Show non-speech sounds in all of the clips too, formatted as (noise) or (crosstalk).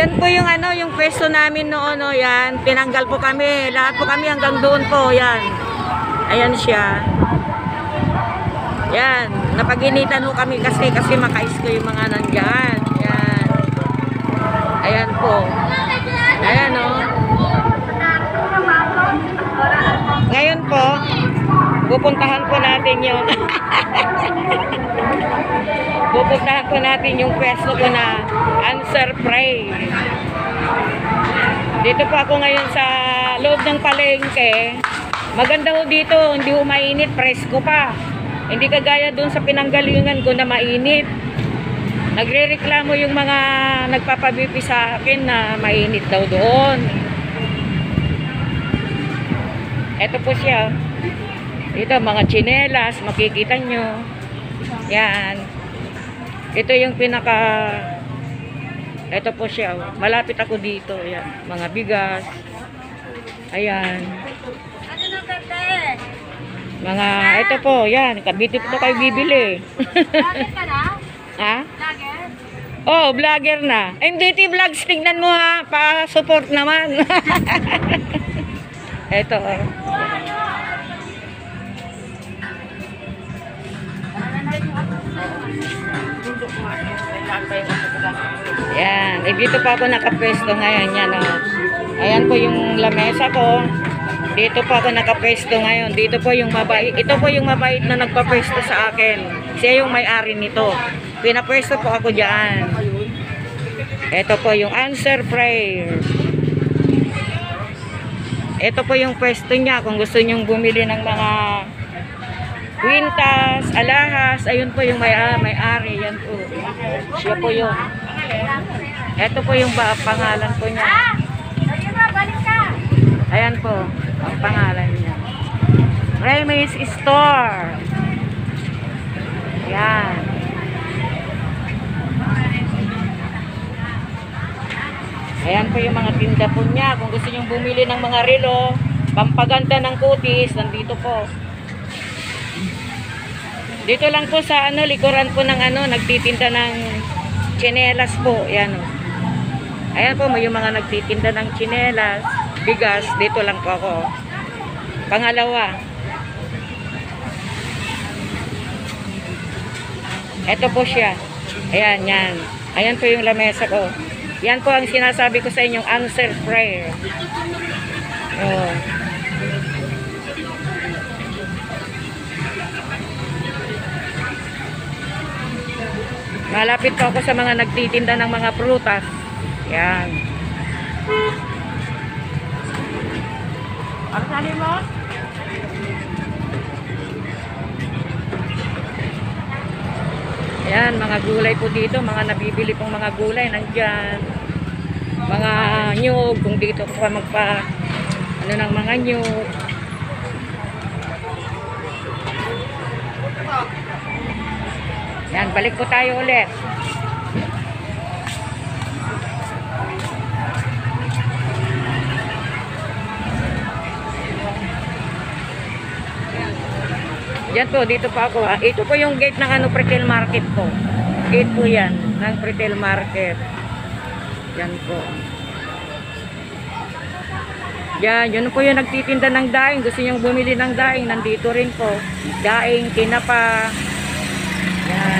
Diyan po yung ano, yung pwesto namin noon, no, yan. Tinanggal po kami. Lahat po kami hanggang doon po, yan. Ayan siya. Yan. Napaginitan po kami kasi kasi makais ko yung mga nandyan. Yan. Ayan po. Ayan, no. Ngayon po, pupuntahan po natin yung (laughs) pupuntahan po natin yung pwesto ko na answer pray. Dito po ako ngayon sa loob ng palengke. Maganda ho dito, hindi ho mainit, presko pa. Hindi kagaya doon sa pinanggalingan ko na mainit. Nagrereklamo yung mga nagpapabipi sa akin na mainit daw doon. Ito po siya. Ito, mga chinelas, makikita nyo. Yan. Ito yung pinaka... Ito po siya. oh. Malapit ako dito. Yan. Mga bigas. Ayan. Ano na bebe? Mga, ito po, yan. Kabiti po kayo bibili. Lager ka na? (laughs) ha? Lager? Oh, vlogger na. MDT Vlogs, tingnan mo ha. Pa-support naman. (laughs) ito, oh. Yan. Eh, dito pa ako nakapwesto ngayon. Yan, oh. Ayan po yung lamesa ko. Dito po ako nakapwesto ngayon. Dito po yung mabait. Ito po yung mabait na nagpapwesto sa akin. Siya yung may-ari nito. Pinapwesto po ako dyan. Ito po yung answer prayer. Ito po yung pwesto niya kung gusto nyong bumili ng mga kwintas, alahas, ayun po yung may, ah, may-ari, yan po. Siya po yun. Ito po yung ba, pangalan po niya. Ah! Ayan po, ang pangalan niya. Remy's Store. Yan. Ayan po yung mga tinda po niya. Kung gusto nyong bumili ng mga relo, pampaganda ng kutis, nandito po. Dito lang po sa ano, likuran po ng ano, nagtitinda ng chinelas po. Ayan o. Ayan po, may mga nagtitinda ng chinelas, bigas, dito lang po ako. Pangalawa. Ito po siya. Ayan, yan. Ayan po yung lamesa ko. Yan po ang sinasabi ko sa inyong answer prayer. Oh. Malapit po ako sa mga nagtitinda ng mga prutas. Yan. Arsali mo? Ayan, mga gulay po dito, mga nabibili pong mga gulay nandyan. Mga nyug, kung dito ko pa magpa, ano ng mga nyug. Balik po tayo ulit. Yan po, dito pa ako. ah. Ito po yung gate ng ano, retail market po. Gate po yan, ng retail market. Yan po. Yan, yun po yung nagtitinda ng daing. Gusto nyo bumili ng daing, nandito rin po. Daing, kinapa. Yan.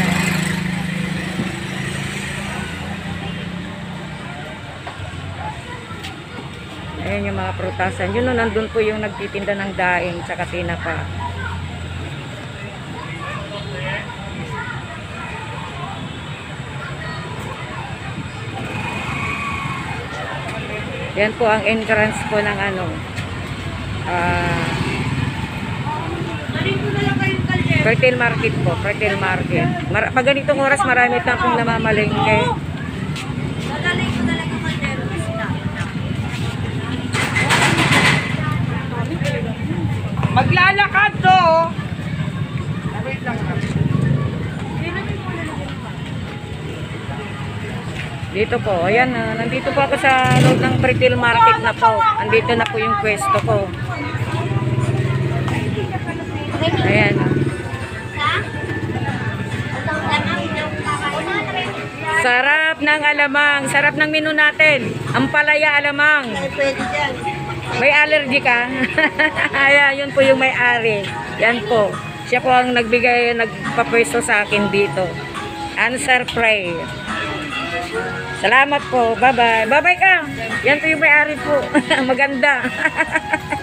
Ayan yung mga prutasan. Yun, no, nandun po yung nagtitinda ng daing, tsaka tinapa. Yan po ang entrance po ng ano. Ah, kalye. retail market po, retail market. Mar pag ganitong oras marami na pong namamalengke. Dito po, ayan, uh, nandito po ako sa loob ng retail market na po. Andito na po yung pwesto ko. Ayan. Sarap ng alamang. Sarap ng menu natin. Ang palaya alamang. May allergy ka? (laughs) ayan, yun po yung may-ari. Yan po. Siya po ang nagbigay, nagpapwesto sa akin dito. Answer prayer. Salamat po. Bye-bye. Bye-bye ka. Yan po yung may-ari po. (laughs) Maganda. (laughs)